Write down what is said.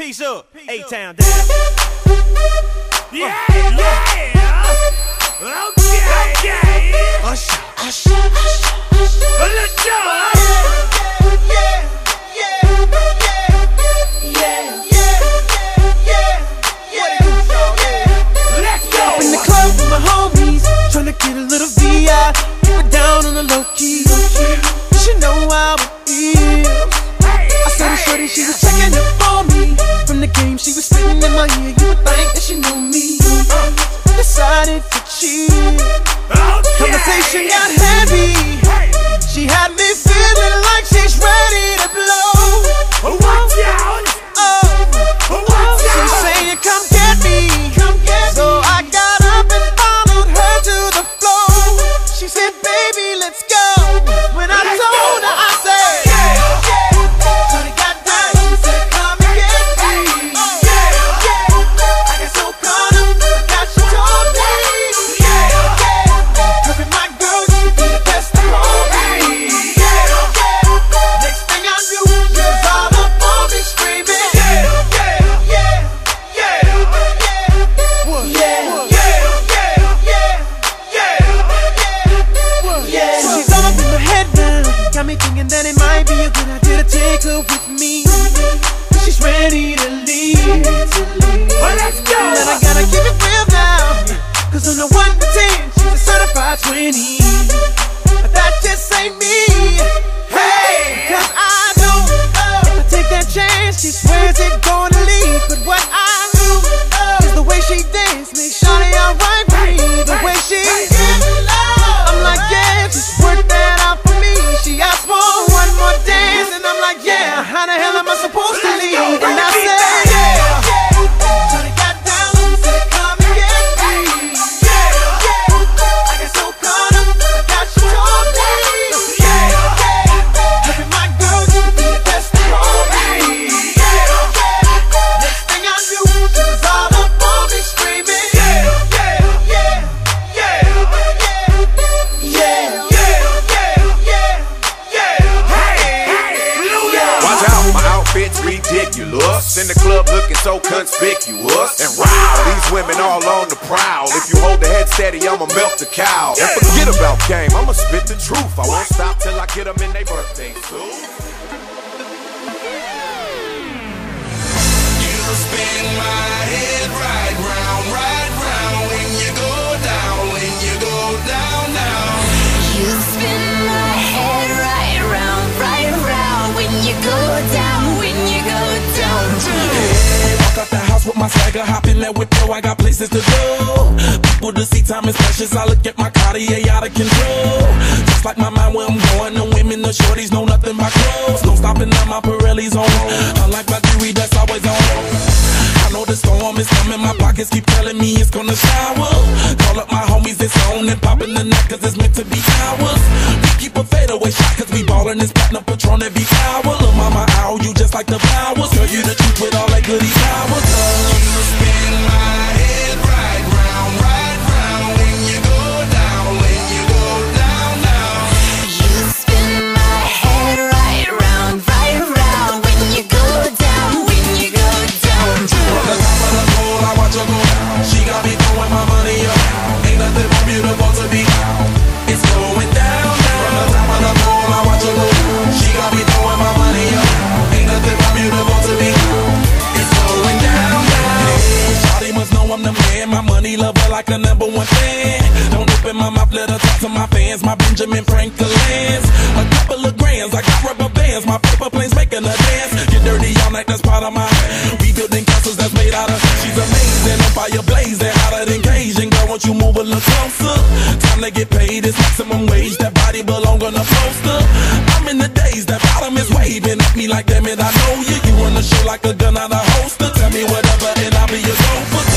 Peace up. A-Town down. Yeah, uh, yeah. Okay, okay. Usher, usher, Let's go. Let's go. In the club with my homies, tryna get a little VI. Keep it down on the low key. You should know how it feels. I saw the shorty, she was Okay. Conversation got heavy. She had me feeling like she's ready to blow. Watch out. Oh, saying, "Come get me." So I got up and followed her to the floor. She said, "Baby, let's go." When I told her, I said, She's ready to leave. Well, let's go. Then I gotta keep it real now. Cause on the 1 to 10, she's a certified 20. In the club looking so conspicuous. And wow, these women all on the prowl. If you hold the head steady, I'ma melt the cow. And forget about game, I'ma spit the truth. I won't stop till I get them in their birthday suit. You spin my head right round, my swagger, hop in that whip, yo, I got places to go. People to see, time is precious. I look at my Cartier out of control. Just like my mind where I'm going, the women, the shorties know nothing but clothes. No stopping at my Pirelli's on. Unlike my jewelry, that's always on. I know the storm is coming, my pockets keep telling me it's gonna shower. Call up my homies, it's on and popping the neck, cause it's meant to be ours. We keep a fadeaway shot, cause we ballin' this platinum patron every hour. Lil' mama, ow, you just like the flowers. Girl, you the I'm the man. My money lover like a number one fan. Don't open my mouth, let her talk to my fans. My Benjamin Franklin's. A couple of grands, I got rubber bands. My paper planes making a dance. Get dirty all night, that's part of my. We building castles that's made out of. She's amazing, on fire blazing, hotter than Cajun. Girl, won't you move a little closer? Time to get paid, it's maximum wage. That body belong on a poster. I'm in the days, that bottom is waving at me like, damn it, I know you. You run the show like a gun out of holster. Tell me whatever, and I'll be your gopher.